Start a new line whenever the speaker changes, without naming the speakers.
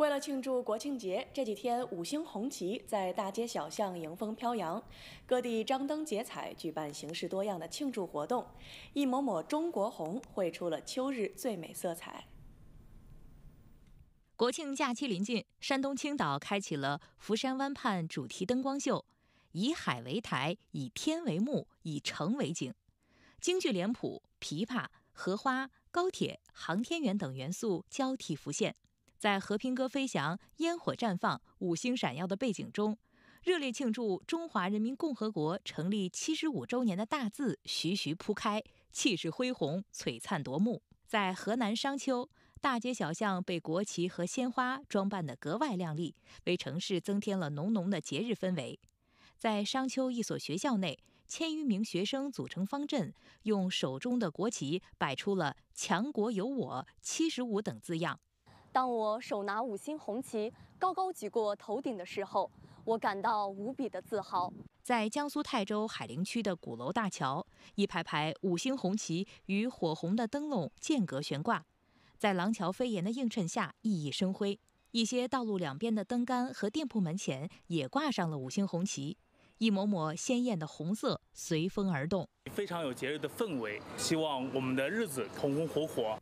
为了庆祝国庆节，这几天五星红旗在大街小巷迎风飘扬，各地张灯结彩，举办形式多样的庆祝活动，一抹抹中国红绘出了秋日最美色彩。
国庆假期临近，山东青岛开启了福山湾畔主题灯光秀，以海为台，以天为幕，以城为景，京剧脸谱、琵琶、荷花、高铁、航天员等元素交替浮现。在和平鸽飞翔、烟火绽放、五星闪耀的背景中，热烈庆祝中华人民共和国成立七十五周年的大字徐徐铺开，气势恢宏、璀璨夺目。在河南商丘，大街小巷被国旗和鲜花装扮得格外亮丽，为城市增添了浓浓的节日氛围。在商丘一所学校内，千余名学生组成方阵，用手中的国旗摆出了“强国有我”“七十五”等字样。
当我手拿五星红旗高高举过头顶的时候，我感到无比的自豪。
在江苏泰州海陵区的鼓楼大桥，一排排五星红旗与火红的灯笼间隔悬挂，在廊桥飞檐的映衬下熠熠生辉。一些道路两边的灯杆和店铺门前也挂上了五星红旗，一抹抹鲜艳的红色随风而动，
非常有节日的氛围。希望我们的日子红红火火。